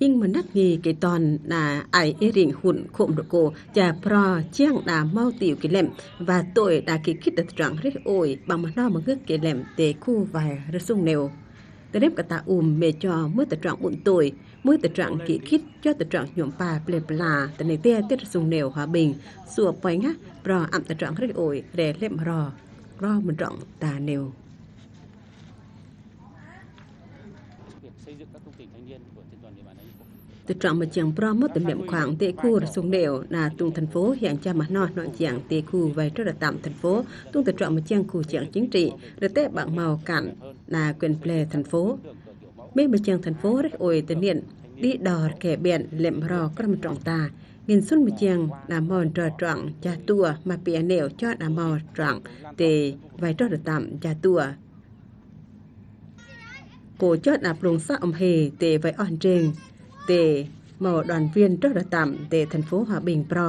nhưng mà nát vì cái toàn là ai ế rình hụn khộm đồ cổ chà pro chiang đã mau tiểu cái lem và tội đã cái kít đặt trạng rất ôi bằng mà nó mà ngước cái lem để khu vài rất sung nèo. Tờ đếp cả ta ùm mê cho mới tờ trạng bụn tuổi, mới tờ trạng kỹ khít cho tờ trạng nhuộm bà ple là tờ này tia tiết sung nèo hòa bình, xua bánh á, pro ẩm tờ trạng rất ổi để lệm rò, rò mình trọng tà nèo tự trọng mà chẳng pro mất tầm niệm khoảng tệ khu sung đều là tung thành phố hiện cha mà no nói chẳng tệ khu vậy rất là tạm thành phố. Tung tự trọng mà chẳng khu chẳng chính trị, rồi tế bạn màu cản là quyền ple thành phố. Mấy mà chẳng thành phố rất ôi tự niệm đi đò kẻ biển lệm rò có một trọng ta nghìn xuân mà chẳng là mòn trò trọng cha tua mà bịa nẻo cho là mò trọng tệ vài rất là tạm cha tua cổ chót áp lùng xa ông hề tệ với on trên ទេមក đoàn viên រត់តាមទេ thành phố Hòa Bình ប្រ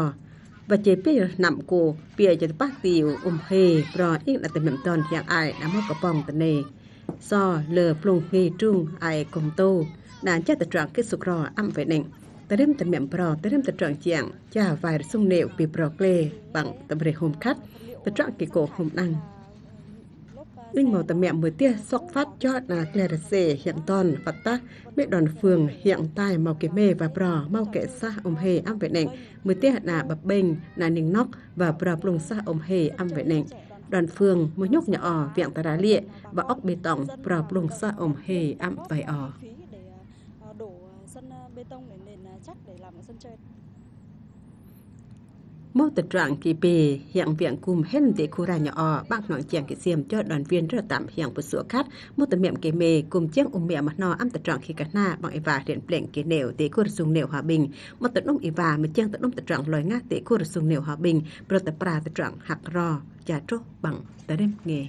បច្ចេពេលណាំគូពីអចិត្តប៉ះទីអ៊ុំហេប្រអ៊ីងដាក់តំណតនយ៉ាងអាយដាក់មកកប៉ងតនេសលើភ្លុងហេជួងអាយកុំតូណានចិត្តត្រង់គិតសុក្រអំពេលនេះតរិមតមៀមប្រតរិមតត្រង់ជាងចាវ៉ៃរសុងនេវពីប្រក្លេបាំងតម្រេហុំខាត់តត្រង់គីកោហុំដាំង nhưng màu tầm mẹ mới tia sọc phát cho là Clarice hiện toàn và ta. Mẹ đoàn phường hiện tại màu kế mê và bò mau kệ xa ông hề âm vệ nệnh mới tia là bập bênh là ninh nóc và bò plung xa ông hề âm vệ nệnh đoàn phường mới nhúc nhỏ viện tà đá lịa và ốc bê tông bò plung xa ông hề âm vài chơi. Mô tật trạng kỳ bì hiện viện cùng hết để khu ra nhỏ bác nói chuyện kỳ xiêm cho đoàn viên rất là tạm hiện một sữa khát. Mô tật miệng kỳ mê cùng chiếc ôm mẹ mặt nò âm tật trạng khi cả na. Bằng y và điện plệnh kỳ nẻo để khu dùng nẻo hòa bình. Mô tật đông y và mà chiếc tật đông tật trạng loài ngác để khu dùng nẻo hòa bình. Bro tập pra tật trạng hạc rò trà trốt bằng tật đêm nghề